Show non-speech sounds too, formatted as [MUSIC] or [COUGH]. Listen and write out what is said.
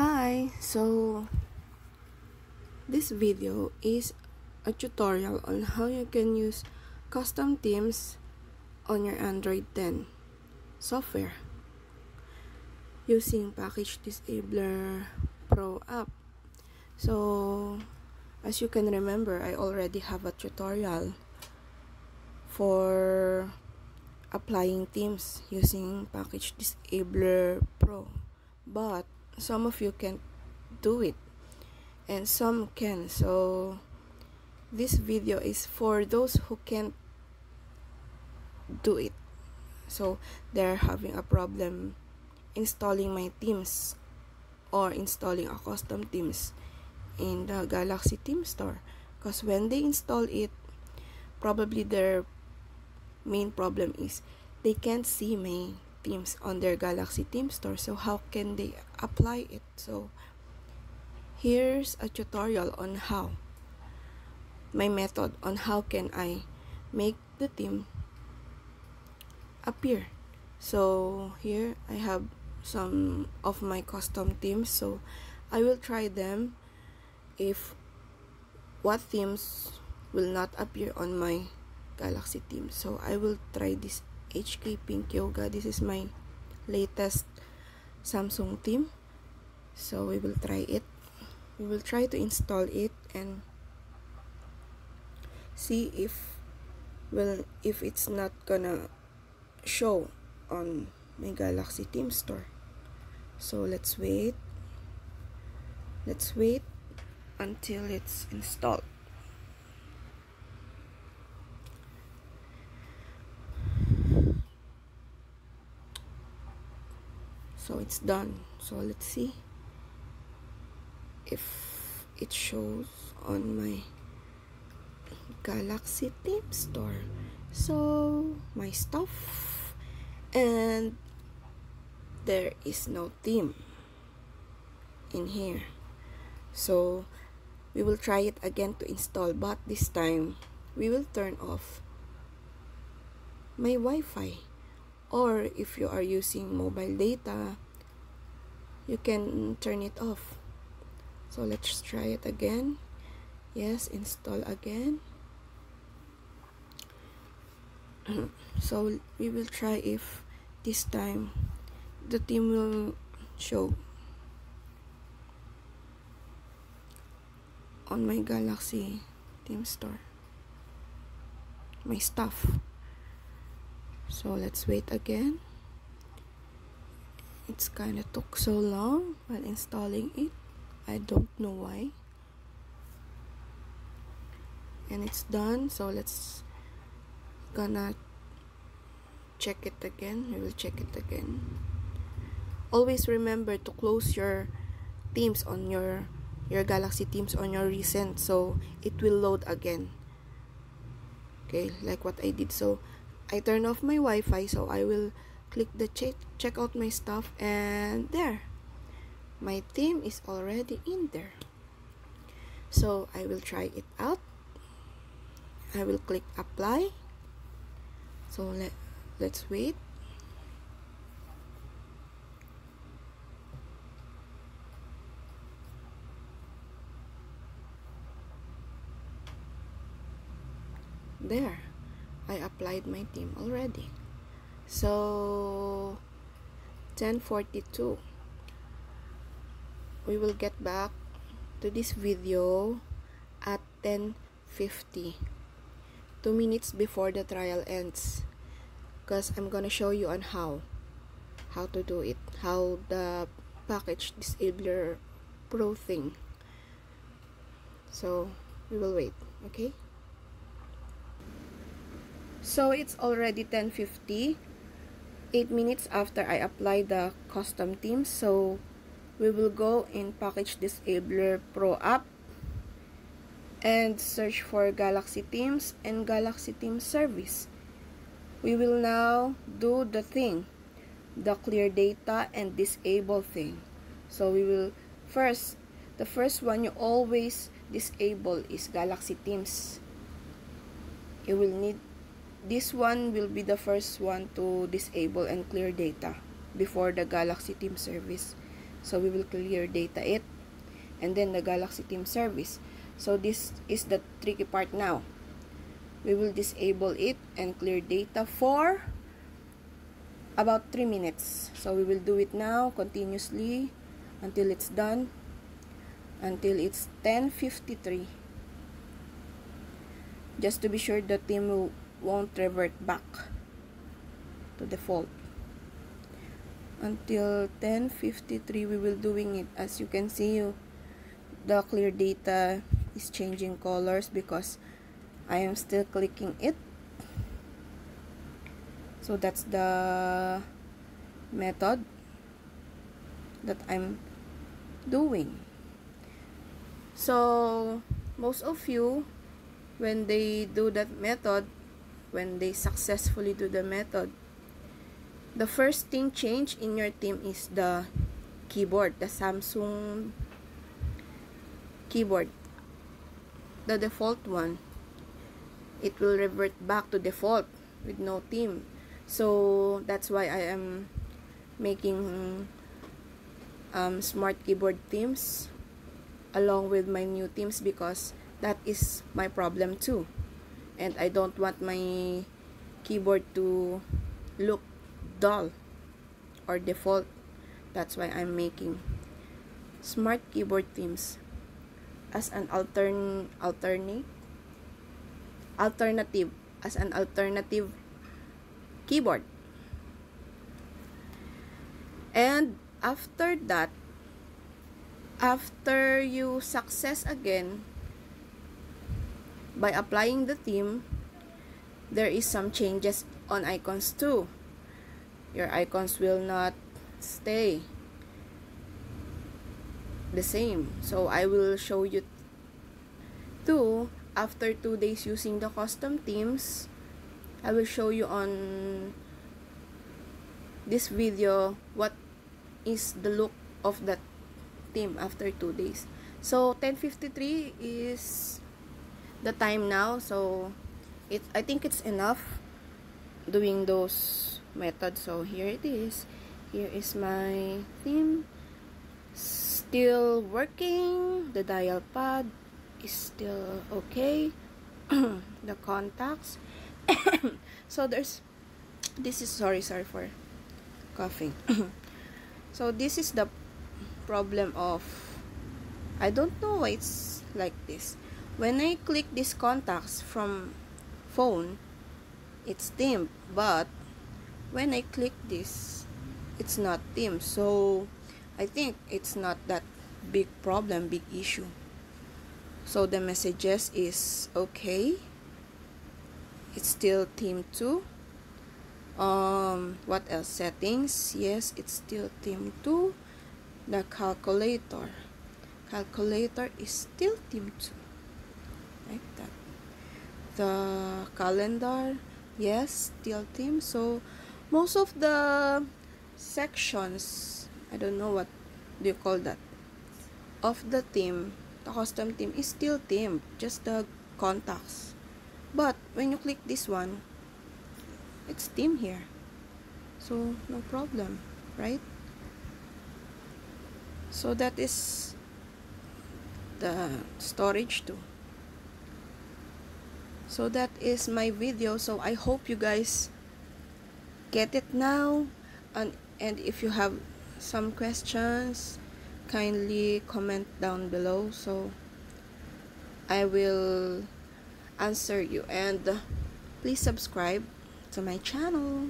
Hi, so this video is a tutorial on how you can use custom themes on your Android 10 software using Package Disabler Pro app. So, as you can remember, I already have a tutorial for applying themes using Package Disabler Pro. But some of you can't do it and some can. So this video is for those who can't do it. So they're having a problem installing my themes or installing a custom themes in the galaxy theme store because when they install it probably their main problem is they can't see my themes on their Galaxy Theme Store. So how can they apply it? So here's a tutorial on how my method on how can I make the theme appear. So here I have some of my custom themes. So I will try them if what themes will not appear on my Galaxy theme. So I will try this HK Pink Yoga. This is my latest Samsung theme. So we will try it. We will try to install it and see if well if it's not gonna show on my Galaxy Theme Store. So let's wait. Let's wait until it's installed. It's done. So let's see if it shows on my galaxy theme store. So my stuff and there is no theme in here. So we will try it again to install but this time we will turn off my Wi-Fi. Or if you are using mobile data you can turn it off. So let's try it again. Yes install again. [CLEARS THROAT] So we will try if this time the theme will show on my galaxy theme store. My stuff. So let's wait again it's kind of took so long while installing it. I don't know why. And it's done so let's gonna check it again. We will check it again. Always remember to close your themes on your your galaxy themes on your recent so it will load again. Okay like what I did. So I turn off my Wi-Fi so I will click the check check out my stuff and there. My theme is already in there. So I will try it out. I will click apply. So let let's wait. There. I applied my theme already. So 1042 we will get back to this video at 1050 2 minutes before the trial ends because I'm gonna show you on how how to do it how the package disabler pro thing. So we will wait okay? So it's already 10.50, 8 minutes after I apply the custom theme. So we will go in Package Disabler Pro app and search for Galaxy Themes and Galaxy Themes Service. We will now do the thing, the clear data and disable thing. So we will first, the first one you always disable is Galaxy Themes. You will need this one will be the first one to disable and clear data before the Galaxy Theme Service. so we will clear data it and then the galaxy team service. So this is the tricky part now. We will disable it and clear data for about 3 minutes. So we will do it now continuously until it's done until it's 10.53 just to be sure the team won't revert back to default. Until 10.53 we will doing it. As you can see you the clear data is changing colors because I am still clicking it. So that's the method that I'm doing. So most of you when they do that method when they successfully do the method. The first thing change in your team is the keyboard the Samsung keyboard. The default one it will revert back to default with no theme so that's why I am making um, smart keyboard themes along with my new themes because that is my problem too and I don't want my keyboard to look dull or default that's why I'm making smart keyboard themes as an altern alternate alternative as an alternative keyboard. And after that, after you success again by applying the theme, there is some changes on icons too. Your icons will not stay the same. So I will show you too after two days using the custom themes I will show you on this video what is the look of that theme after two days so 1053 is the time now so it I think it's enough doing those methods. So here it is. Here is my theme. Still working. The dial pad is still okay. [CLEARS THROAT] The contacts. [COUGHS] So there's this is sorry sorry for coughing. [COUGHS] So this is the problem of I don't know why it's like this when I click these contacts from phone it's dim but when I click this it's not dim so I think it's not that big problem big issue. So the messages is okay. It's still theme 2 um what else? Settings? Yes it's still theme 2 the calculator. Calculator is still theme 2 like that. The calendar yes still theme. So most of the sections i don't know what do you call that of the theme the custom theme is still theme just the contacts. But when you click this one it's theme here. So no problem right? So that is the storage too so that is my video. So i hope you guys get it now. And and if you have some questions kindly comment down below. So I will answer you. And please subscribe to my channel